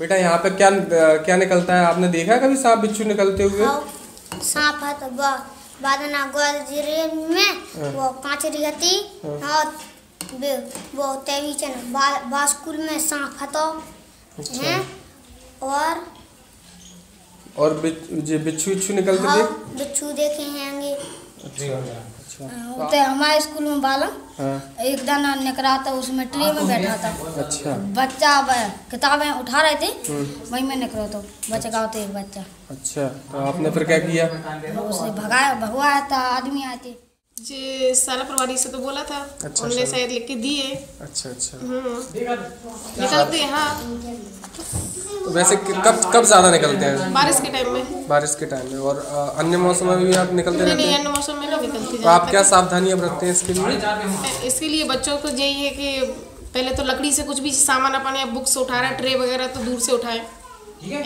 बेटा यहाँ पे क्या क्या निकलता है? आपने देखा है कभी सांप बिच्छू निकलते हुए? सांप है तो बादना गोदरे में हाँ। वो कांचरी हती और वो तेवी चन बा, बा में सांप हतो अच्छा। हैं? और और बिच्छू बिच्छू निकलते हाँ थे बिच्छू देखे अच्छा तो हमारे स्कूल में बालम हाँ। एक दाना निकला था उसमें ट्रे में बैठा था। अच्छा। बच्चा किताबें उठा रहे थे। वहीं में निकलो तो बच्चा गाँव एक बच्चा। अच्छा तो आपने फिर क्या किया? उसने भगाया भगवाया था आदमी आए थे। जे साला प्रभारी से तो बोला था अच्छा, उनने। शायद लिख के दिए। अच्छा अच्छा। हम्म। निकलते हाँ। वैसे कब कब ज़्यादा निकलते हैं? बारिश के टाइम में। बारिश के टाइम में और अन्य मौसम में भी आप निकलते नहीं रहते नहीं हैं? अन्य मौसम में नहीं निकलती तो आप। क्या सावधानियाँ बरतते हैं इसके लिए? इसके लिए बच्चों को यही है कि पहले तो लकड़ी से कुछ भी सामान अपने बुक्स उठा रहा ट्रे वगैरह तो दूर से उठाए।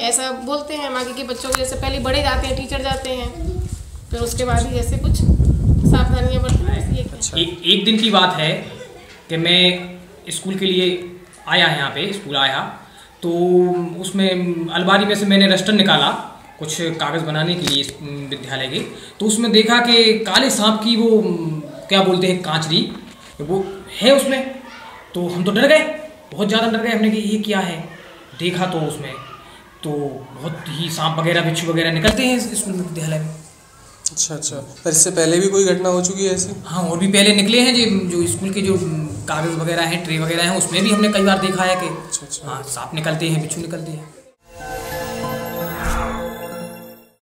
ऐसा बोलते हैं बाकी के बच्चों को जैसे पहले बड़े जाते हैं टीचर जाते हैं फिर उसके बाद ही जैसे कुछ सावधानियाँ बरतना है अच्छा। एक, एक दिन की बात है कि मैं स्कूल के लिए आया यहाँ पे स्कूल आया। तो उसमें अलमारी में से मैंने रस्टर निकाला कुछ कागज़ बनाने के लिए इस विद्यालय के। तो उसमें देखा कि काले सांप की वो क्या बोलते हैं कांचरी वो है उसमें। तो हम तो डर गए बहुत ज़्यादा डर गए हमने कि ये क्या है? देखा तो उसमें। तो बहुत ही सांप वगैरह बिच्छू वगैरह निकलते हैं इस विद्यालय में। अच्छा अच्छा। पर इससे पहले भी कोई घटना हो चुकी है ऐसी? हाँ और भी पहले निकले हैं जो जो स्कूल के जो कागज़ वगैरह हैं ट्रे वगैरह हैं उसमें भी हमने कई बार देखा है कि अच्छा अच्छा। हाँ सांप निकलते हैं बिच्छू निकलते हैं।